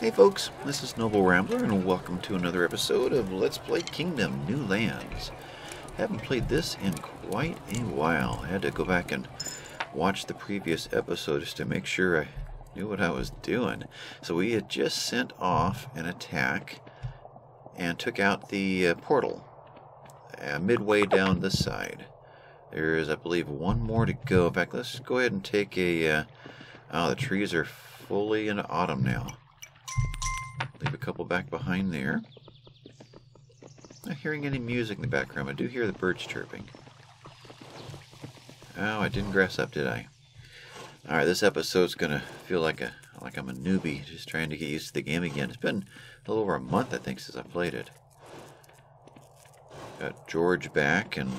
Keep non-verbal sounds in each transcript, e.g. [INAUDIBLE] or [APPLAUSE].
Hey folks, this is Noble Rambler and welcome to another episode of Let's Play Kingdom New Lands. Haven't played this in quite a while. I had to go back and watch the previous episode just to make sure I knew what I was doing. So we had just sent off an attack and took out the uh, portal uh, midway down this side. There is, I believe, one more to go. In fact, let's go ahead and take a... Uh, oh, the trees are fully in autumn now. Couple back behind there. Not hearing any music in the background. I do hear the birds chirping. Oh, I didn't grass up, did I? Alright, this episode's gonna feel like a like I'm a newbie just trying to get used to the game again. It's been a little over a month, I think, since I played it. Got George back and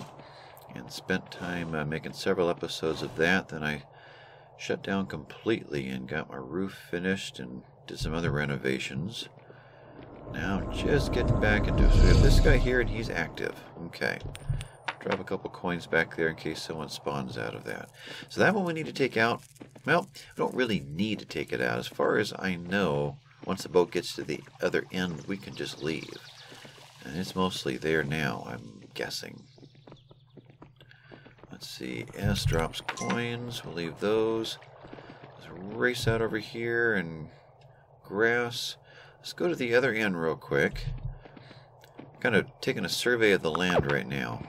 and spent time uh, making several episodes of that. Then I shut down completely and got my roof finished and did some other renovations. Now just getting back into. So we have this guy here and he's active. Okay. Drop a couple coins back there in case someone spawns out of that. So that one we need to take out. Well, we don't really need to take it out. As far as I know, once the boat gets to the other end, we can just leave. And it's mostly there now, I'm guessing. Let's see. S drops coins. We'll leave those. Let's race out over here and grass. Let's go to the other end real quick. Kind of taking a survey of the land right now.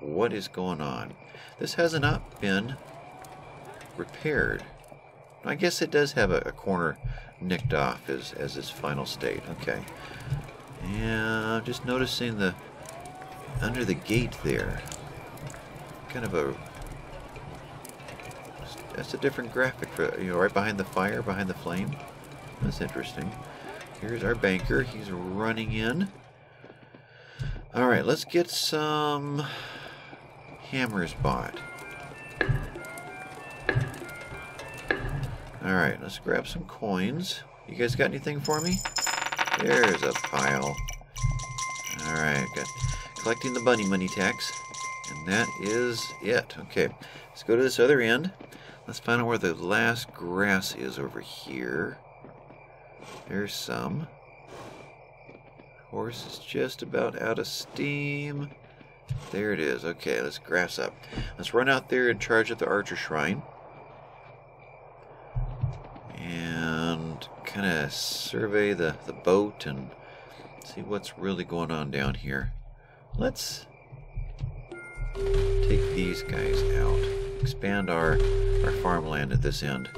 What is going on? This has not been repaired. I guess it does have a, a corner nicked off as, as its final state. Okay. And I'm just noticing the under the gate there kind of a that's a different graphic for you know right behind the fire behind the flame that's interesting here's our banker. He's running in. All right let's get some hammers bought. All right let's grab some coins. You guys got anything for me? There's a pile. All right got collecting the bunny money tax. And that is it. Okay, let's go to this other end. Let's find out where the last grass is over here. There's some. Horse is just about out of steam. There it is. Okay, let's grass up. Let's run out there and charge at the Archer Shrine. And kind of survey the, the boat and see what's really going on down here. Let's take these guys out. Expand our, our farmland at this end.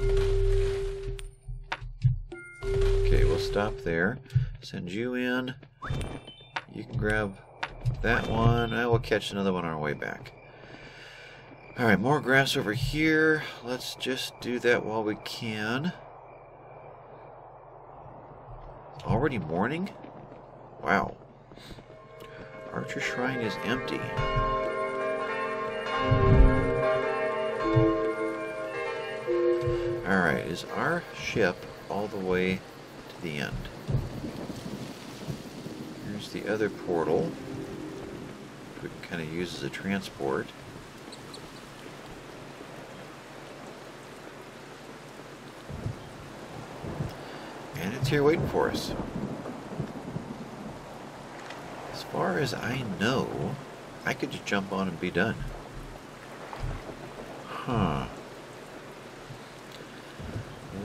Okay, we'll stop there. Send you in. You can grab that one. I will catch another one on our way back. Alright, more grass over here. Let's just do that while we can. Already morning? Wow. Archer Shrine is empty. Alright, is our ship all the way the end? Here's the other portal. We can kind of use as a transport. And it's here waiting for us. As far as I know, I could just jump on and be done. Huh.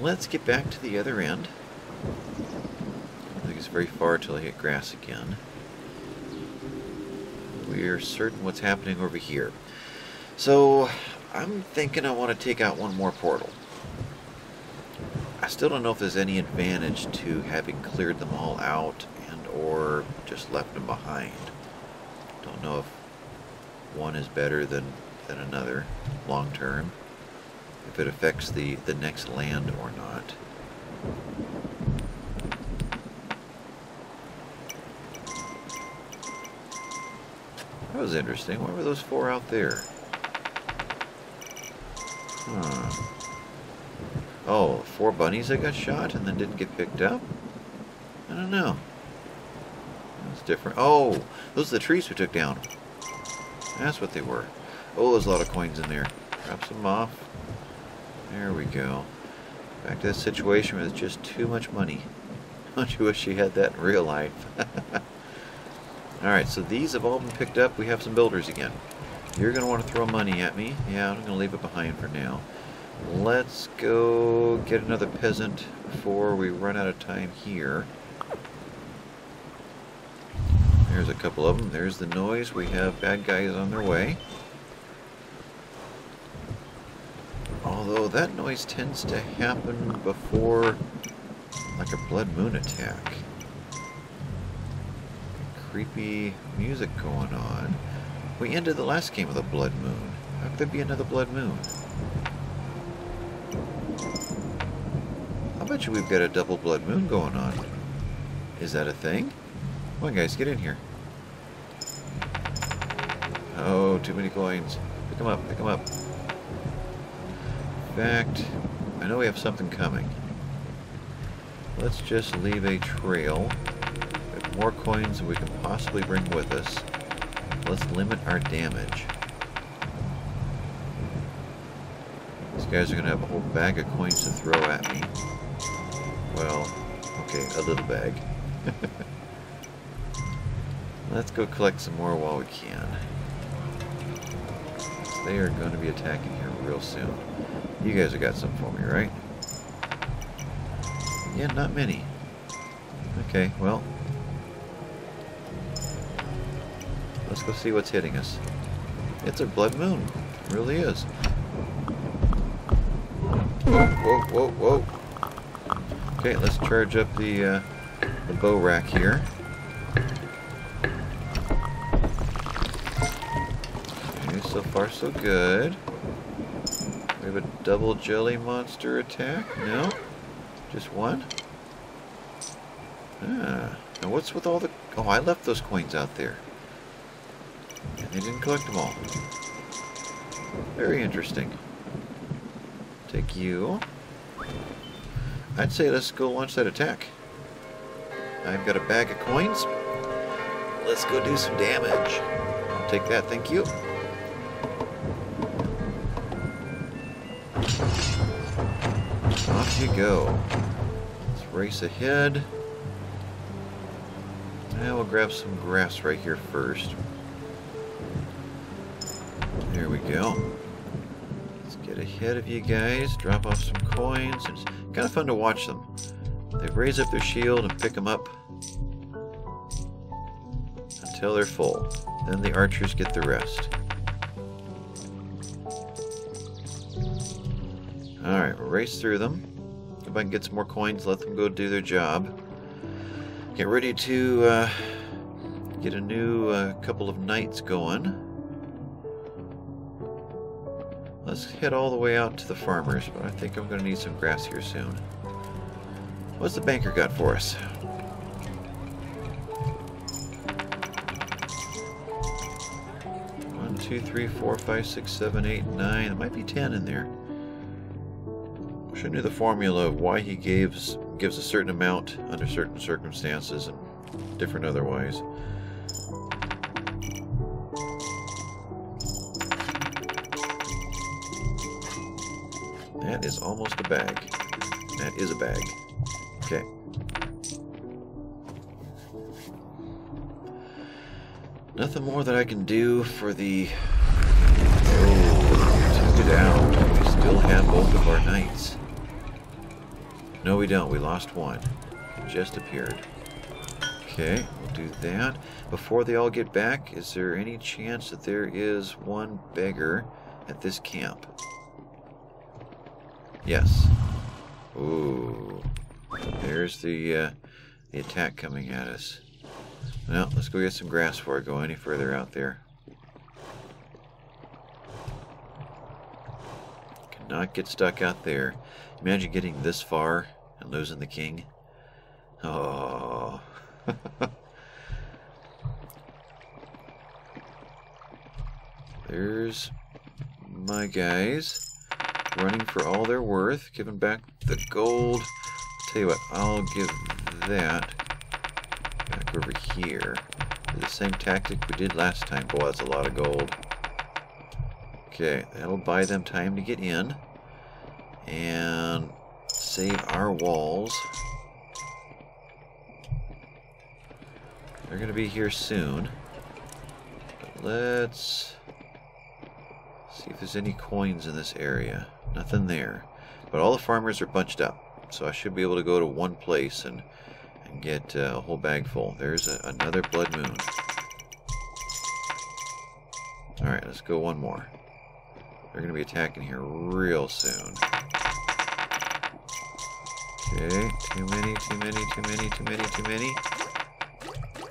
Let's get back to the other end. I don't think it's very far till I hit grass again. We're certain what's happening over here. So, I'm thinking I want to take out one more portal. I still don't know if there's any advantage to having cleared them all out and or just left them behind. Don't know if one is better than than another long term, if it affects the, the next land or not. That was interesting. Why were those four out there? Huh. Oh, four bunnies that got shot and then didn't get picked up? I don't know. That's different. Oh, those are the trees we took down. That's what they were. Oh, there's a lot of coins in there. Drop some off. There we go. Back to that situation it's just too much money. [LAUGHS] Don't you wish you had that in real life? [LAUGHS] Alright, so these have all been picked up. We have some builders again. You're going to want to throw money at me. Yeah, I'm going to leave it behind for now. Let's go get another peasant before we run out of time here. There's a couple of them. There's the noise. We have bad guys on their way. Although that noise tends to happen before like a blood moon attack. Creepy music going on. We ended the last game with a blood moon. How could there be another blood moon? I bet you we've got a double blood moon going on. Is that a thing? Come on guys, get in here. Oh, too many coins. Pick them up, pick them up. In fact, I know we have something coming. Let's just leave a trail. More coins than we can possibly bring with us. Let's limit our damage. These guys are going to have a whole bag of coins to throw at me. Well, okay, a little bag. [LAUGHS] Let's go collect some more while we can. They are going to be attacking here real soon. You guys have got some for me, right? Yeah, not many. Okay, well. Let's go see what's hitting us. It's a blood moon. It really is. Whoa, whoa, whoa, whoa. Okay, let's charge up the, uh, the bow rack here. Okay, So far, so good. We have a double jelly monster attack? No? Just one? Ah. Now what's with all the... Oh, I left those coins out there. And they didn't collect them all. Very interesting. Take you. I'd say let's go launch that attack. I've got a bag of coins. Let's go do some damage. I'll take that, thank you. Off you go. Let's race ahead. Now we'll grab some grass right here first. Go. Let's get ahead of you guys, drop off some coins. It's kind of fun to watch them. They raise up their shield and pick them up until they're full. Then the archers get the rest. Alright, we'll race through them. If I can get some more coins, let them go do their job. Get ready to uh, get a new uh, couple of knights going. Let's head all the way out to the farmers, but I think I'm going to need some grass here soon. What's the banker got for us? One, two, three, four, five, six, seven, eight, nine. There might be ten in there. I knew the formula of why he gives gives a certain amount under certain circumstances and different otherwise. That is almost a bag. That is a bag. Okay. Nothing more that I can do for the... Oh, took it out. We still have both of our knights. No, we don't. We lost one. It just appeared. Okay, we'll do that. Before they all get back, is there any chance that there is one beggar at this camp? Yes. Ooh. There's the, uh, the attack coming at us. Well, let's go get some grass before I go any further out there. Cannot get stuck out there. Imagine getting this far and losing the king. Oh. [LAUGHS] There's my guys running for all they're worth, giving back the gold. I'll tell you what, I'll give that back over here. The same tactic we did last time. Boy, that's a lot of gold. Okay, that'll buy them time to get in. And save our walls. They're going to be here soon. Let's see if there's any coins in this area. Nothing there. But all the farmers are bunched up. So I should be able to go to one place and, and get uh, a whole bag full. There's a, another blood moon. Alright, let's go one more. They're going to be attacking here real soon. Okay, too many, too many, too many, too many, too many.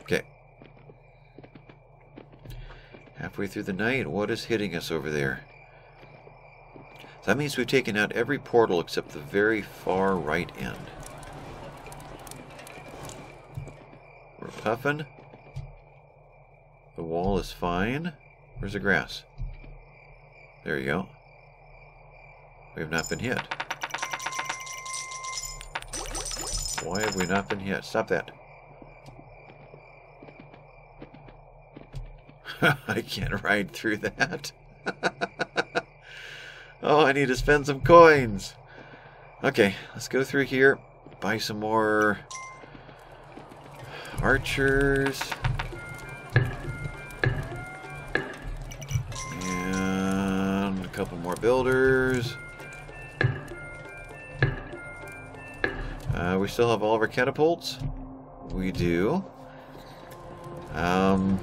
Okay. Halfway through the night, what is hitting us over there? That means we've taken out every portal except the very far right end. We're puffing. The wall is fine. Where's the grass? There you go. We have not been hit. Why have we not been hit? Stop that. [LAUGHS] I can't ride through that. [LAUGHS] oh, I need to spend some coins. Okay, let's go through here. Buy some more archers. And a couple more builders. Uh, we still have all of our catapults. We do. Um,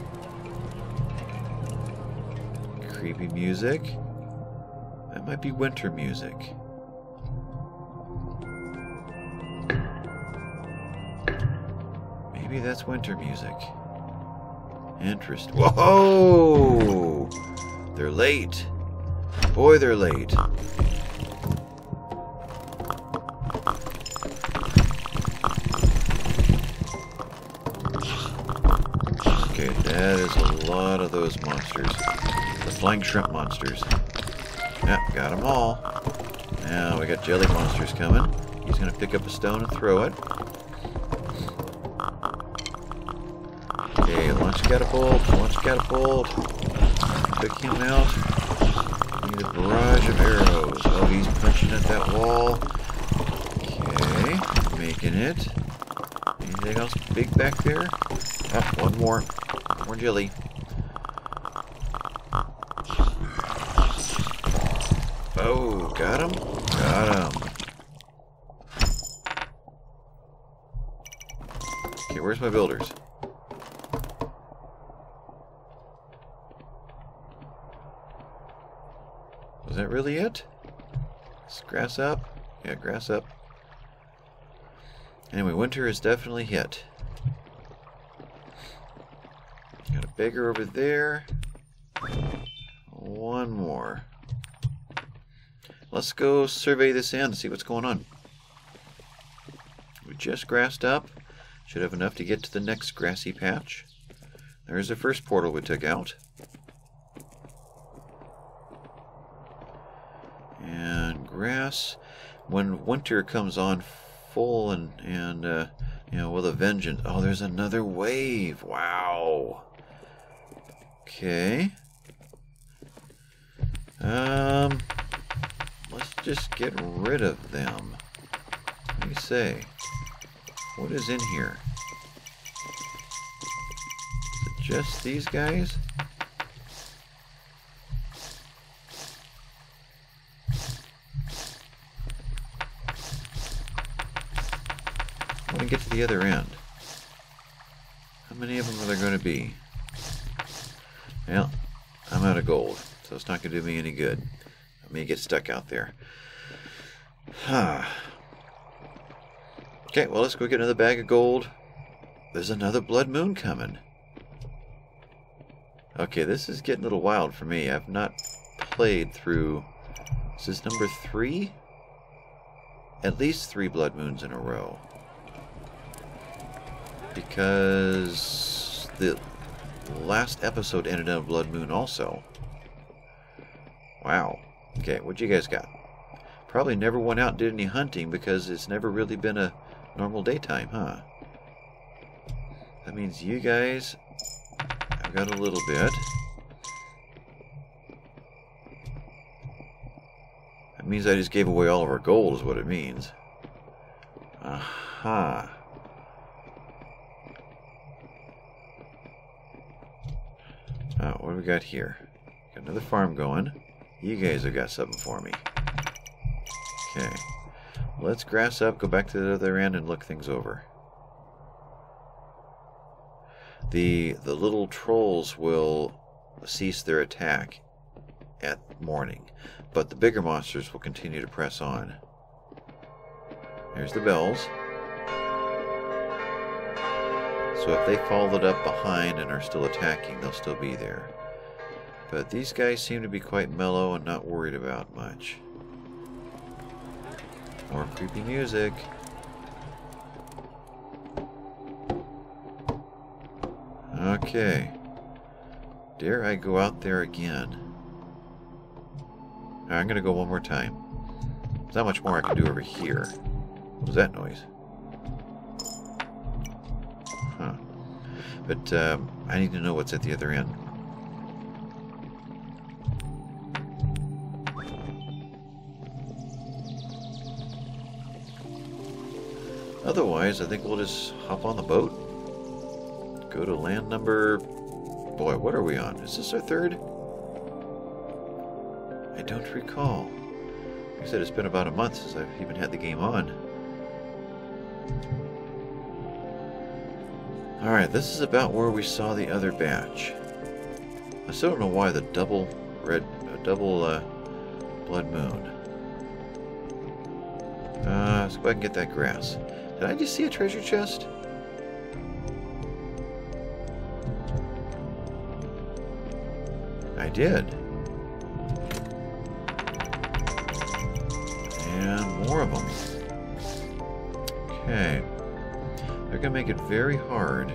creepy music. That might be winter music. Maybe that's winter music. Interest. Whoa! They're late. Boy, they're late. Okay, that is a lot of those monsters. The flying shrimp monsters. Yep, got them all. Now we got jelly monsters coming. He's going to pick up a stone and throw it. Okay, launch catapult, launch catapult. Took him out. Need a barrage of arrows. Oh, he's punching at that wall. Okay, making it. Anything else big back there? Oh, one more. More jelly. Got him? Got him. Okay, where's my builders? Was that really it? Is grass up? Yeah, grass up. Anyway, winter is definitely hit. Got a beggar over there. One more. Let's go survey this end and see what's going on. We just grassed up. Should have enough to get to the next grassy patch. There's the first portal we took out. And grass. When winter comes on full and, and uh, you know, with a vengeance. Oh, there's another wave. Wow. Okay. Um, just get rid of them. Let me say? What is in here? Is it just these guys? Want to get to the other end. How many of them are there going to be? Well, I'm out of gold, so it's not going to do me any good. May get stuck out there. Huh. Okay, well, let's go get another bag of gold. There's another blood moon coming. Okay, this is getting a little wild for me. I've not played through... Is this number three? At least three blood moons in a row. Because the last episode ended on a blood moon also. Wow. Okay, what you guys got? Probably never went out and did any hunting because it's never really been a normal daytime, huh? That means you guys have got a little bit. That means I just gave away all of our gold is what it means. Aha. Oh, what do we got here? Got another farm going. You guys have got something for me. Okay. Let's grass up, go back to the other end, and look things over. The the little trolls will cease their attack at morning, but the bigger monsters will continue to press on. There's the bells. So if they followed up behind and are still attacking, they'll still be there. But these guys seem to be quite mellow and not worried about much. More creepy music. Okay. Dare I go out there again? I'm to go one more time. There's not much more I can do over here. What was that noise? Huh. But um, I need to know what's at the other end. Otherwise, I think we'll just hop on the boat. Go to land number... Boy, what are we on? Is this our third? I don't recall. Like I said, it's been about a month since I've even had the game on. Alright, this is about where we saw the other batch. I still don't know why the double red, uh, double uh, blood moon. Uh, let's go ahead and get that grass. Did I just see a treasure chest? I did. And more of them. Okay. They're going to make it very hard.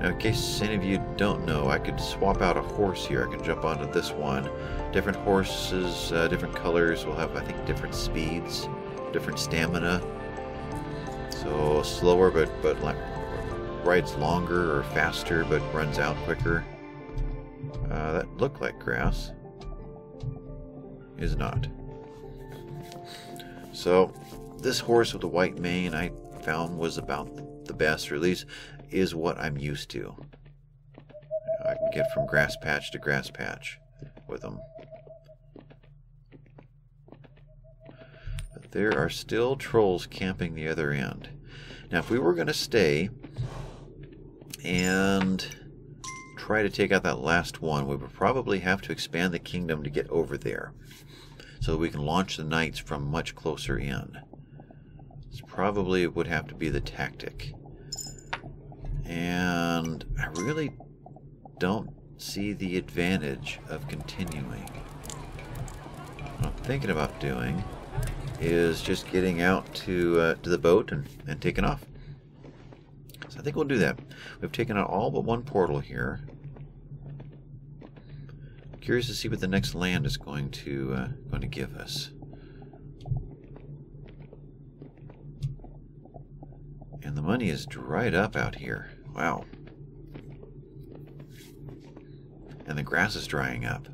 Now, in case any of you don't know, I could swap out a horse here. I can jump onto this one. Different horses, uh, different colors will have, I think, different speeds, different stamina. So slower, but but like rides longer or faster, but runs out quicker. Uh, that looked like grass. Is not. So this horse with the white mane I found was about the best, or at least is what I'm used to. I can get from grass patch to grass patch with them. But there are still trolls camping the other end. Now, if we were going to stay and try to take out that last one, we would probably have to expand the kingdom to get over there so we can launch the knights from much closer in. This probably would have to be the tactic. And I really don't see the advantage of continuing. What I'm thinking about doing is just getting out to uh, to the boat and, and taking off. So I think we'll do that. We've taken out all but one portal here. Curious to see what the next land is going to uh, going to give us. And the money is dried up out here. Wow. And the grass is drying up.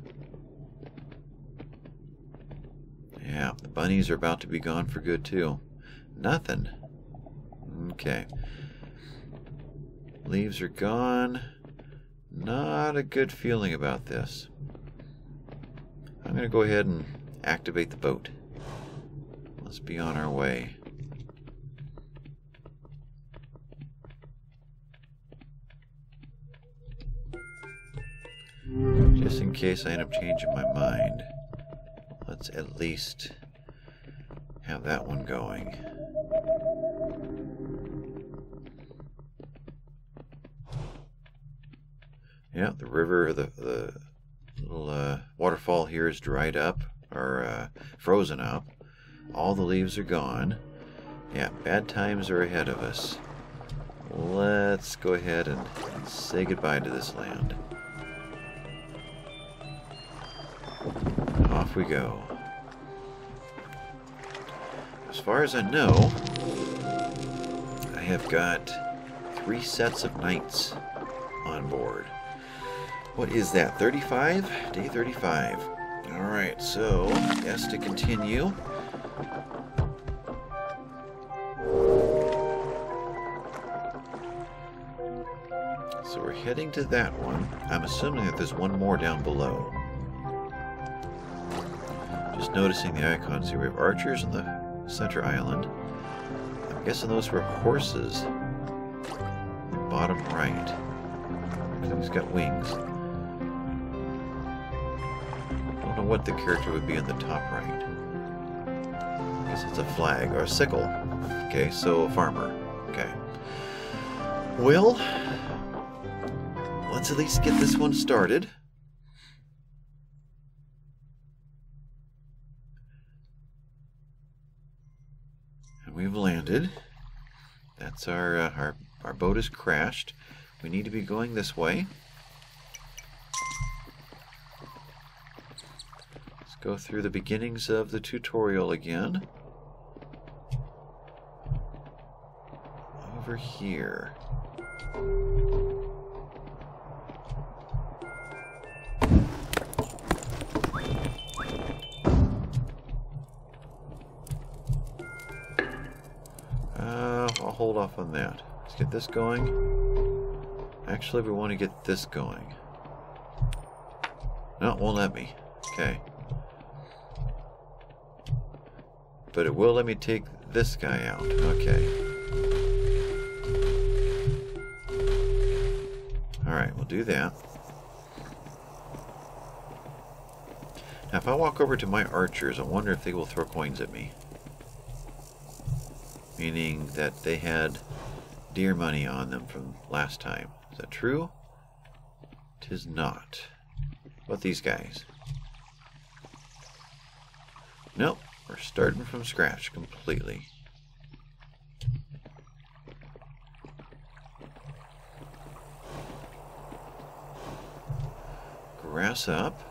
Yeah, the bunnies are about to be gone for good too. Nothing. Okay. Leaves are gone. Not a good feeling about this. I'm going to go ahead and activate the boat. Let's be on our way. Just in case I end up changing my mind, let's at least have that one going. Yeah, the river, the, the little uh, waterfall here is dried up, or uh, frozen up. All the leaves are gone. Yeah, bad times are ahead of us. Let's go ahead and say goodbye to this land. we go. As far as I know, I have got three sets of knights on board. What is that, 35? Day 35. Alright, so, yes to continue. So we're heading to that one. I'm assuming that there's one more down below. Just noticing the icons here. We have archers on the center island. I'm guessing those were horses. Bottom right. He's got wings. I don't know what the character would be in the top right. I guess it's a flag or a sickle. Okay, so a farmer. Okay. Well, let's at least get this one started. And That's our, uh, our, our boat has crashed. We need to be going this way. Let's go through the beginnings of the tutorial again. Over here. Hold off on that. Let's get this going. Actually, we want to get this going. No, it won't let me. Okay. But it will let me take this guy out. Okay. Alright, we'll do that. Now, if I walk over to my archers, I wonder if they will throw coins at me. Meaning that they had deer money on them from last time. Is that true? Tis not. What these guys? Nope, we're starting from scratch completely. Grass up.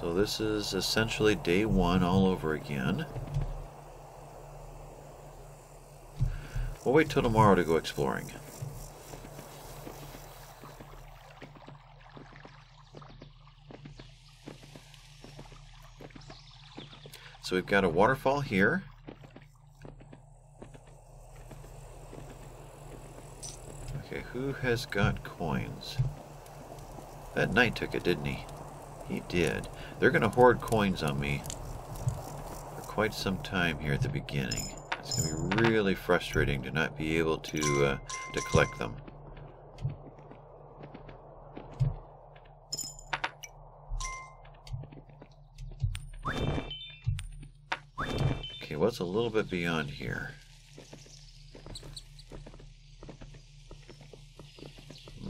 So this is essentially day one all over again. We'll wait till tomorrow to go exploring. So we've got a waterfall here. Okay, who has got coins? That knight took it, didn't he? He did. They're going to hoard coins on me for quite some time here at the beginning. It's going to be really frustrating to not be able to, uh, to collect them. Okay, what's a little bit beyond here?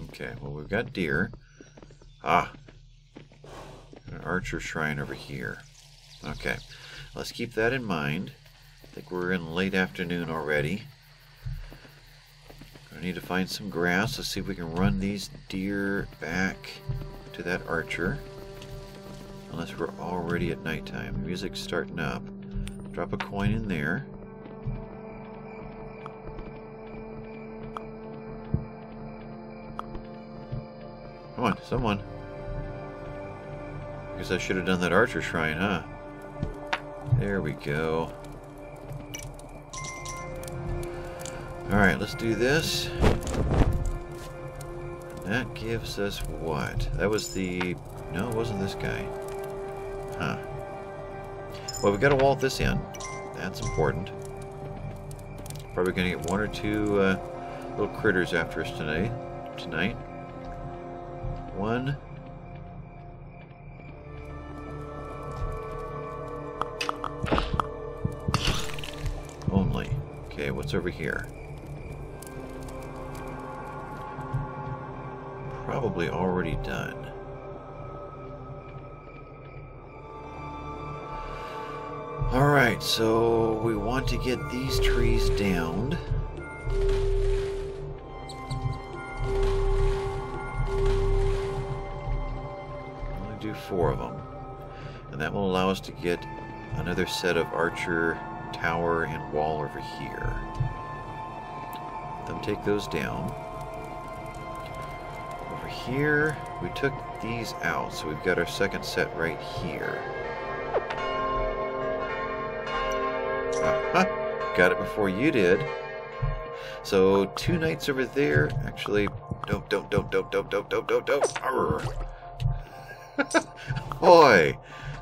Okay, well we've got deer. Ah, an archer shrine over here. Okay, let's keep that in mind. Think we're in late afternoon already. I need to find some grass. Let's see if we can run these deer back to that archer. Unless we're already at nighttime. Music's starting up. Drop a coin in there. Come on, someone. I Guess I should have done that archer shrine, huh? There we go. Alright, let's do this. That gives us what? That was the... No, it wasn't this guy. Huh. Well, we got to wall this in. That's important. Probably going to get one or two uh, little critters after us tonight. Tonight. One. Only. Okay, what's over here? Probably already done. Alright, so we want to get these trees downed. Only do four of them. And that will allow us to get another set of archer tower and wall over here. Let them take those down. Here, we took these out, so we've got our second set right here. Uh-huh. Got it before you did. So two knights over there. Actually, Don't, don't, don't, don't, don't, don't, don't, don't, don't. [LAUGHS] Boy.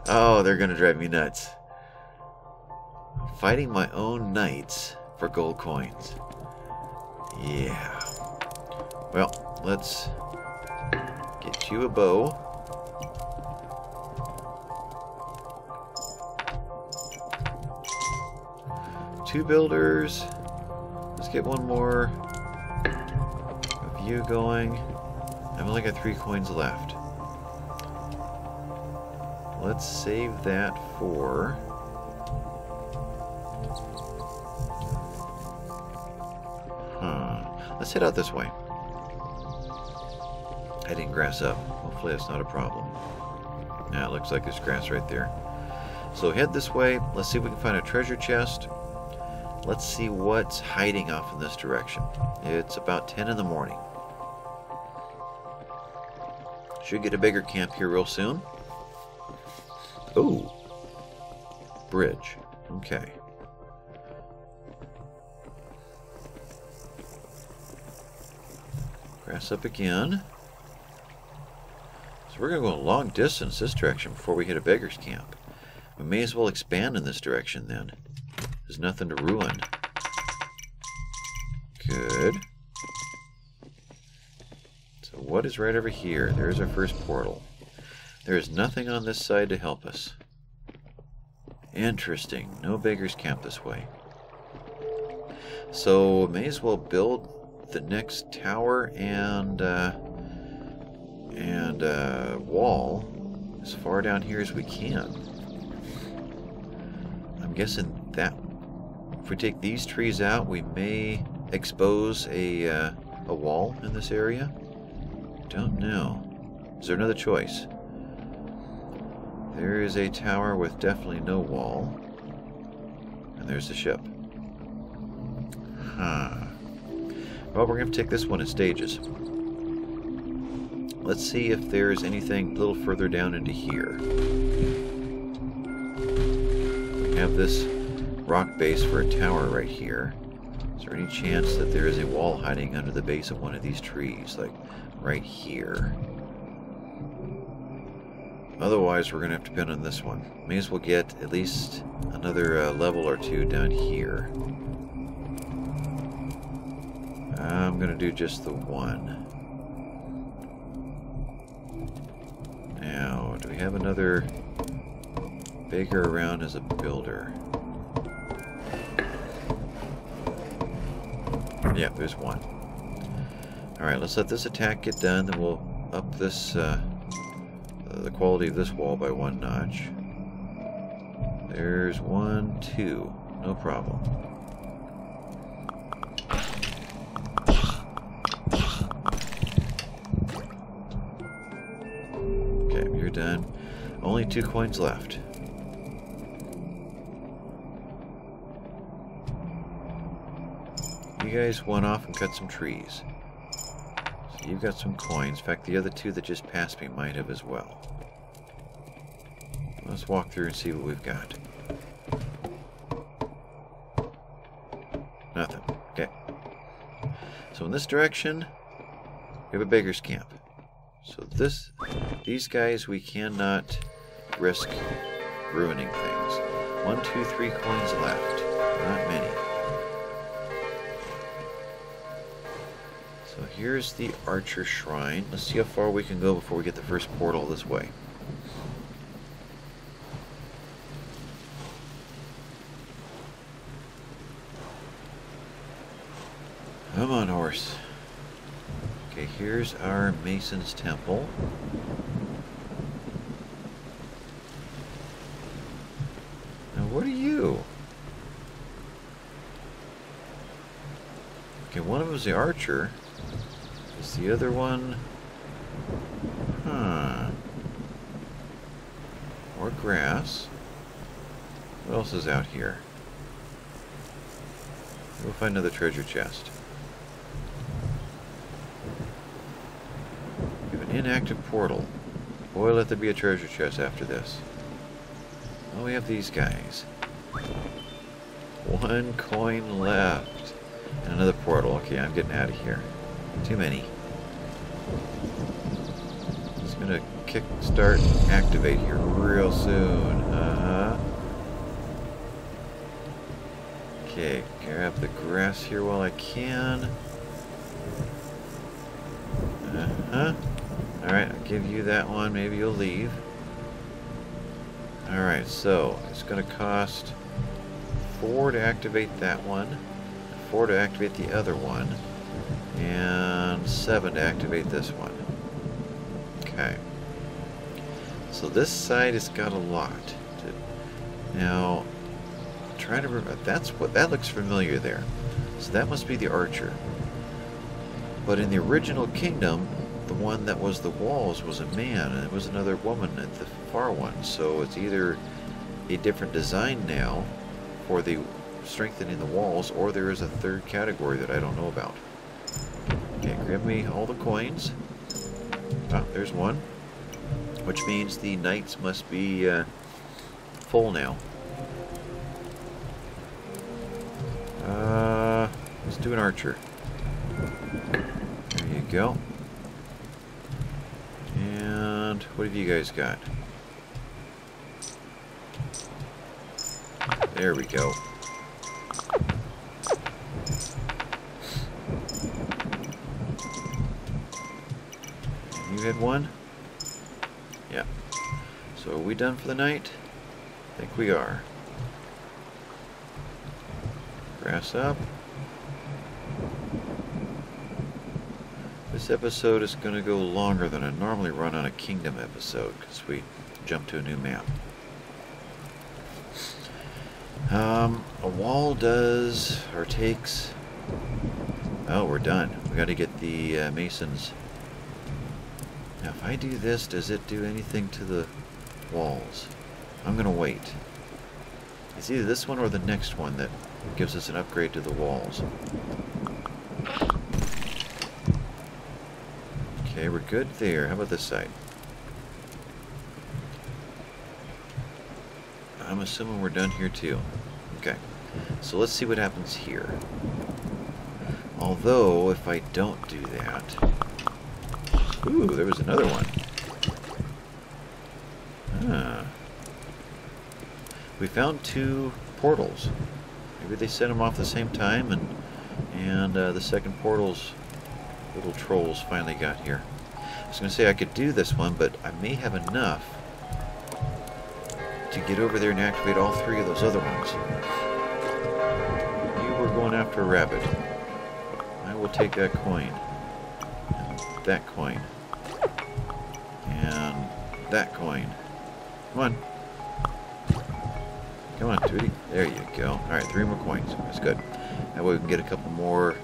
Oh, they're to drive me nuts. Fighting my own knights for gold coins. Yeah. Well, let's get you a bow. Two builders. Let's get one more of you going. I've only got three coins left. Let's save that for... Huh. Let's head out this way. Heading grass up. Hopefully that's not a problem. Now it looks like there's grass right there. So head this way. Let's see if we can find a treasure chest. Let's see what's hiding off in this direction. It's about 10 in the morning. Should get a bigger camp here real soon. Oh. Bridge. Okay. Grass up again. So we're going to go a long distance this direction before we hit a beggar's camp. We may as well expand in this direction then. There's nothing to ruin. Good. So what is right over here? There's our first portal. There is nothing on this side to help us. Interesting. No beggars camp this way. So may as well build the next tower and uh, and uh, wall as far down here as we can. I'm guessing that if we take these trees out, we may expose a uh, a wall in this area. Don't know. Is there another choice? There is a tower with definitely no wall. And there's the ship. Huh. Well, we're going to take this one in stages. Let's see if there's anything a little further down into here. We have this rock base for a tower right here. Is there any chance that there is a wall hiding under the base of one of these trees? Like right here. Otherwise, we're going to have to depend on this one. May as well get at least another uh, level or two down here. I'm going to do just the one. Do we have another beggar around as a builder? Yeah, there's one. Alright, let's let this attack get done, then we'll up this... Uh, the quality of this wall by one notch. There's one, two. No problem. Two coins left. You guys went off and cut some trees. So you've got some coins. In fact, the other two that just passed me might have as well. Let's walk through and see what we've got. Nothing. Okay. So in this direction, we have a beggar's camp. So this, these guys, we cannot risk ruining things. One, two, three coins left. Not many. So here's the Archer Shrine. Let's see how far we can go before we get the first portal this way. Come on, horse. Okay, here's our Mason's Temple. Now, what are you? Is the archer. Is the other one... Huh. More grass. What else is out here? We'll find another treasure chest. We have an inactive portal. Boy, let there be a treasure chest after this. Oh, we have these guys. One coin left. And another portal. Okay, I'm getting out of here. Too many. It's gonna kick start activate here real soon. Uh-huh. Okay, grab the grass here while I can. Uh-huh. Alright, I'll give you that one. Maybe you'll leave. Alright, so it's going to cost four to activate that one, four to activate the other one, and seven to activate this one. Okay. So this side has got a lot. To, now, try to remember. That's what that looks familiar there. So that must be the archer. But in the original kingdom, the one that was the walls was a man, and it was another woman at the far one. So it's either a different design now for the strengthening the walls, or there is a third category that I don't know about. Okay, grab me all the coins. Ah, there's one. Which means the knights must be uh, full now. Uh, let's do an archer. There you go. And what have you guys got? There we go. Had one? Yeah. So are we done for the night? I think we are. Grass up. This episode is going to go longer than I normally run on a Kingdom episode because we jump to a new map. Um, a wall does, or takes... Oh, we're done. We got to get the uh, masons. Now, if I do this, does it do anything to the walls? I'm going to wait. It's either this one or the next one that gives us an upgrade to the walls. Okay, we're good there. How about this side? I'm assuming we're done here too. Okay, so let's see what happens here. Although, if I don't do that... Ooh, there was another one. Ah. We found two portals. Maybe they sent them off the same time and and uh, the second portal's little trolls finally got here. I was going to say I could do this one, but I may have enough to get over there and activate all three of those other ones. You were going after a rabbit. I will take that coin. That coin. That coin. Come on. Come on, Tootie. There you go. Alright, three more coins. That's good. That way we can get a couple more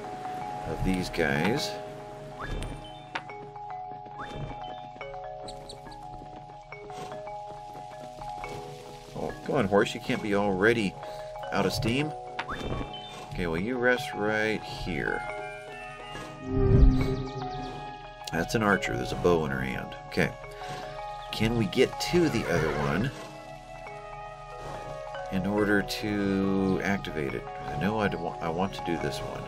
of these guys. Oh, come on, horse. You can't be already out of steam. Okay, well, you rest right here. That's an archer. There's a bow in her hand. Okay. Can we get to the other one in order to activate it? I know I, I want to do this one.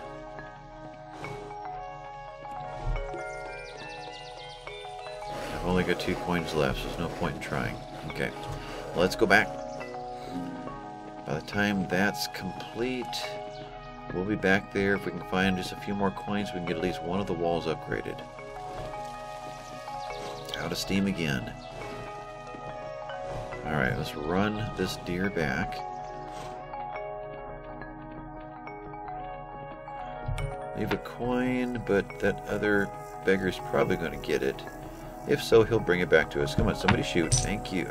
I've only got two coins left, so there's no point in trying. Okay. Let's go back. By the time that's complete, we'll be back there. If we can find just a few more coins, we can get at least one of the walls upgraded. Out of steam again. Alright, let's run this deer back. Leave a coin, but that other beggar's probably going to get it. If so, he'll bring it back to us. Come on, somebody shoot. Thank you.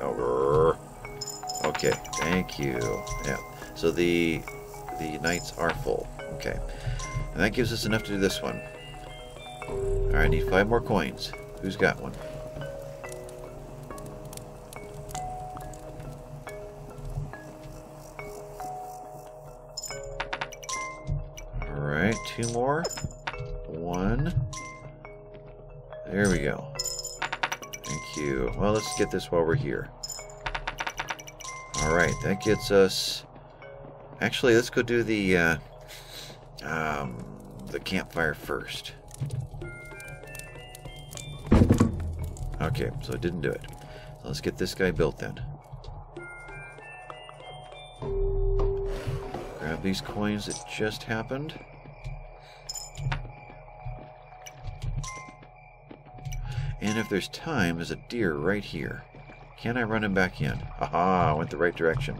Okay, thank you. Yeah. So the the knights are full. Okay. And that gives us enough to do this one. Alright, I need five more coins. Who's got one? Two more. One. There we go. Thank you. Well, let's get this while we're here. Alright, that gets us... Actually, let's go do the, uh, um, the campfire first. Okay, so it didn't do it. Let's get this guy built then. Grab these coins that just happened. And if there's time, there's a deer right here. Can I run him back in? Aha, went the right direction.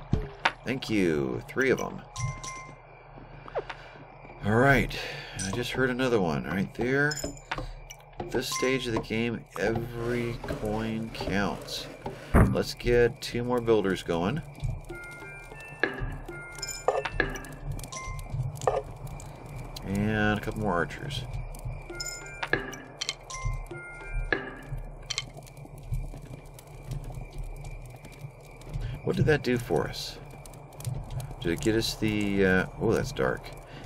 Thank you. Three of them. Alright, I just heard another one right there. This stage of the game, every coin counts. Let's get two more builders going. And a couple more archers. What did that do for us? Did it get us the... Uh, oh, that's dark.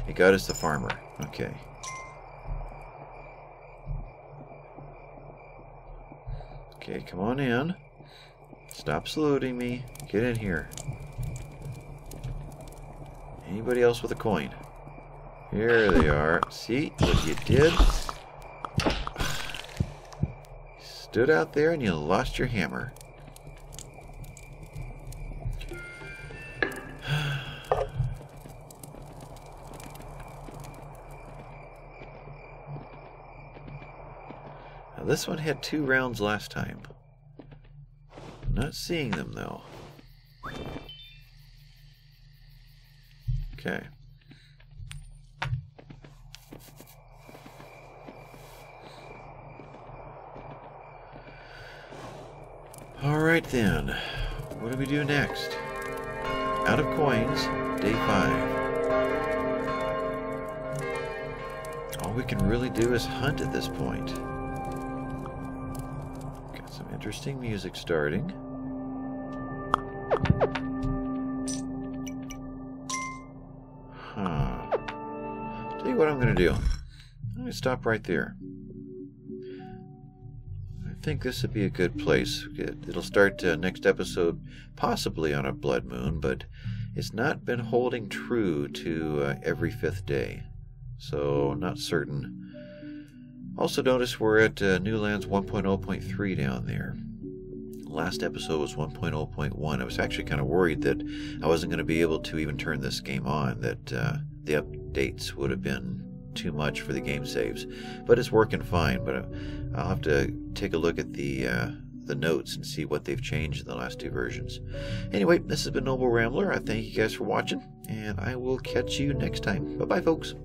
It got us the farmer. Okay. Okay, come on in. Stop saluting me. Get in here. Anybody else with a coin? Here they are. See what you did? Stood out there and you lost your hammer. This one had two rounds last time. Not seeing them though. Okay. Alright then. What do we do next? Out of coins, day five. All we can really do is hunt at this point. Interesting music starting. Huh. Tell you what I'm going to do. I'm going to stop right there. I think this would be a good place. It'll start uh, next episode possibly on a blood moon, but it's not been holding true to uh, every fifth day, so not certain. Also, notice we're at uh, New Lands 1.0.3 down there. Last episode was 1.0.1. I was actually kind of worried that I wasn't going to be able to even turn this game on, that uh, the updates would have been too much for the game saves. But it's working fine, but uh, I'll have to take a look at the uh, the notes and see what they've changed in the last two versions. Anyway, this has been Noble Rambler. I thank you guys for watching, and I will catch you next time. Bye bye, folks.